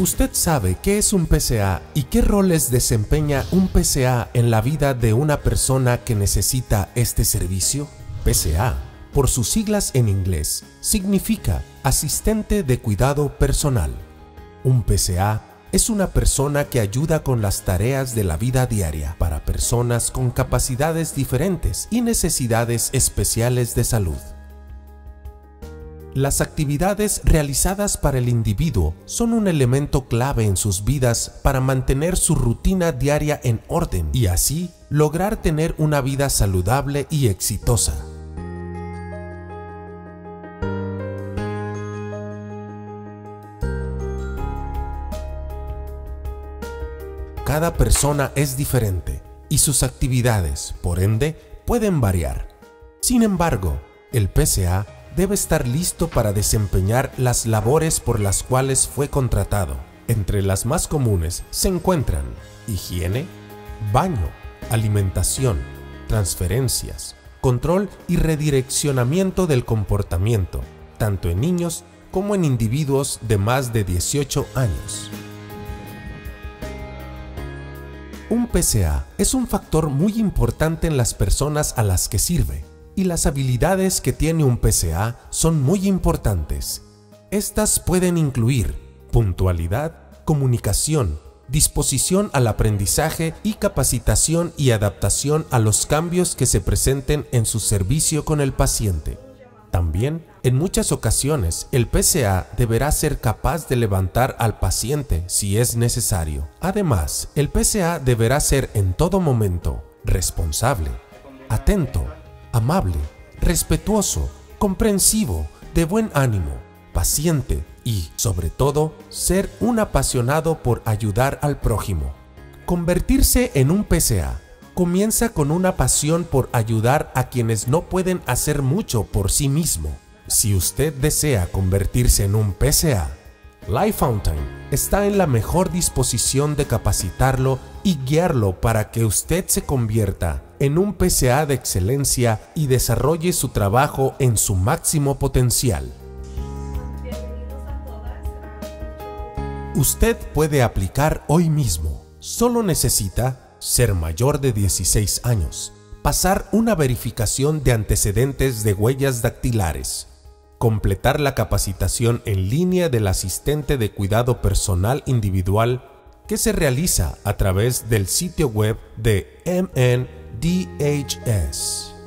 ¿Usted sabe qué es un PCA y qué roles desempeña un PCA en la vida de una persona que necesita este servicio? PCA, por sus siglas en inglés, significa Asistente de Cuidado Personal. Un PCA es una persona que ayuda con las tareas de la vida diaria para personas con capacidades diferentes y necesidades especiales de salud. Las actividades realizadas para el individuo son un elemento clave en sus vidas para mantener su rutina diaria en orden y así lograr tener una vida saludable y exitosa. Cada persona es diferente y sus actividades, por ende, pueden variar. Sin embargo, el PCA debe estar listo para desempeñar las labores por las cuales fue contratado. Entre las más comunes se encuentran higiene, baño, alimentación, transferencias, control y redireccionamiento del comportamiento, tanto en niños como en individuos de más de 18 años. Un PCA es un factor muy importante en las personas a las que sirve, y las habilidades que tiene un PCA son muy importantes. Estas pueden incluir puntualidad, comunicación, disposición al aprendizaje y capacitación y adaptación a los cambios que se presenten en su servicio con el paciente. También, en muchas ocasiones, el PCA deberá ser capaz de levantar al paciente si es necesario. Además, el PCA deberá ser en todo momento responsable, atento, amable, respetuoso, comprensivo, de buen ánimo, paciente y, sobre todo, ser un apasionado por ayudar al prójimo. Convertirse en un PCA comienza con una pasión por ayudar a quienes no pueden hacer mucho por sí mismo. Si usted desea convertirse en un PCA, Life Fountain está en la mejor disposición de capacitarlo y guiarlo para que usted se convierta en un PCA de excelencia y desarrolle su trabajo en su máximo potencial. Usted puede aplicar hoy mismo. Solo necesita ser mayor de 16 años, pasar una verificación de antecedentes de huellas dactilares, completar la capacitación en línea del asistente de cuidado personal individual que se realiza a través del sitio web de DHS.